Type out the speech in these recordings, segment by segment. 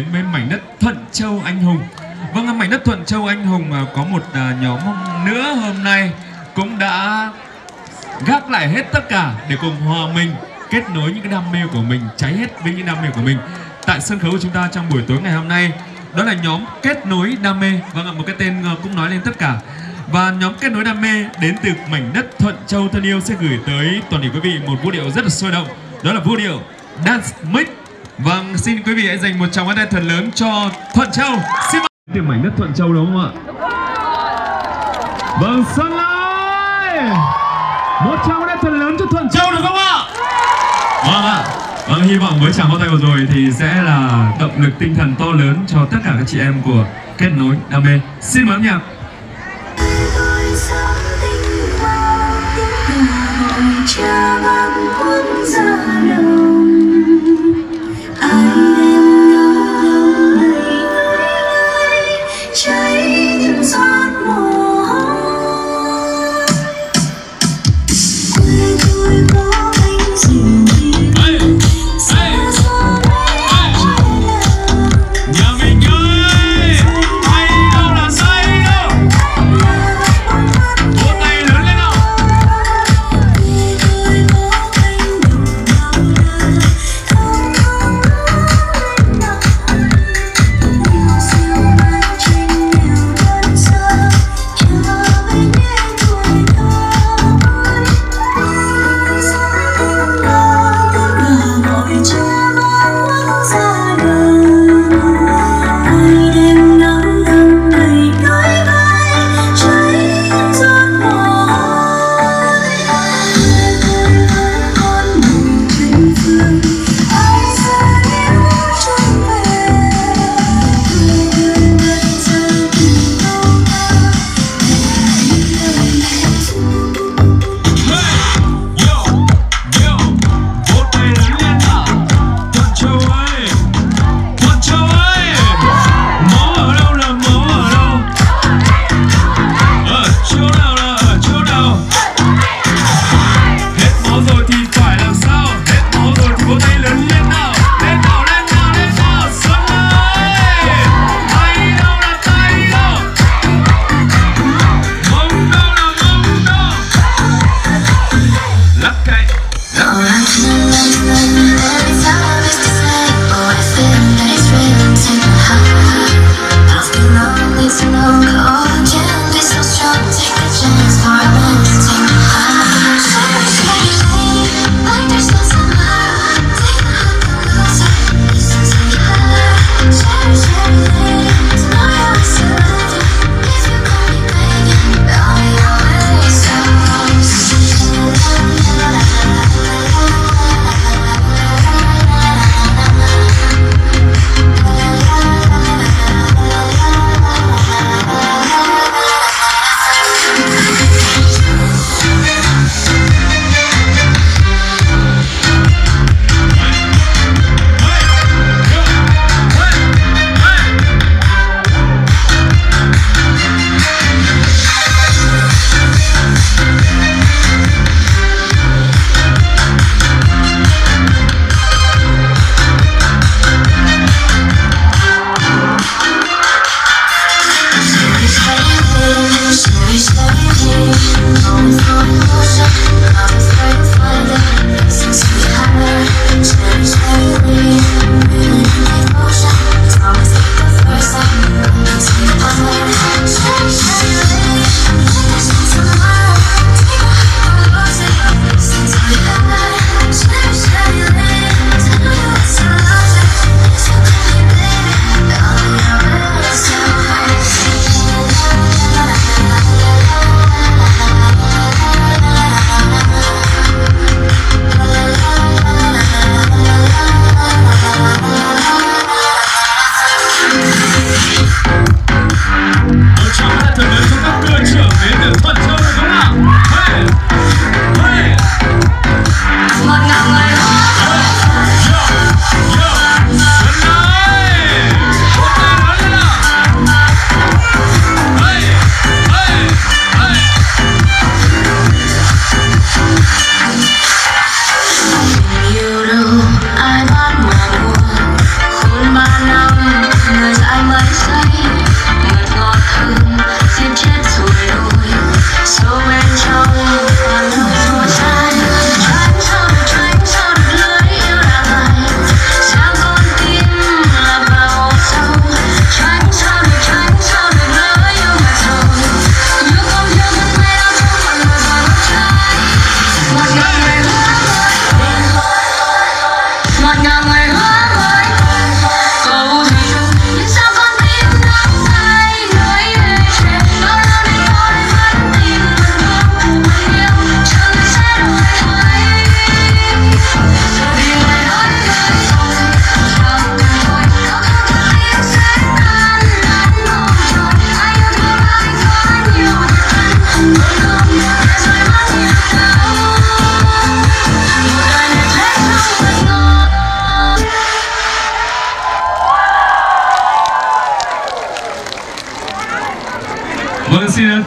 đến với mảnh đất Thuận Châu Anh Hùng. Vâng, mảnh đất Thuận Châu Anh Hùng à, có một à, nhóm nữa hôm nay cũng đã gác lại hết tất cả để cùng hòa mình kết nối những cái đam mê của mình cháy hết với những đam mê của mình tại sân khấu của chúng ta trong buổi tối ngày hôm nay. Đó là nhóm kết nối đam mê. Vâng ạ một cái tên à, cũng nói lên tất cả. Và nhóm kết nối đam mê đến từ mảnh đất Thuận Châu thân yêu sẽ gửi tới toàn thể quý vị một vũ điệu rất là sôi động. Đó là vũ điệu Dance Mix. Vâng, xin quý vị hãy dành một tràng pháo tay thật lớn cho Thuận Châu. Xin mời từ mảnh đất Thuận Châu đúng không ạ? Vâng, Sơn Lai. Một tràng pháo tay thật lớn cho Thuận Châu được không ạ? Vâng ạ. Vâng, hy vọng với tràng pháo tay vừa rồi thì sẽ là động lực tinh thần to lớn cho tất cả các chị em của kết nối đam mê. Xin mời âm nhạc. change.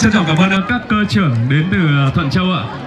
trân trọng cảm ơn các cơ trưởng đến từ Thuận Châu ạ.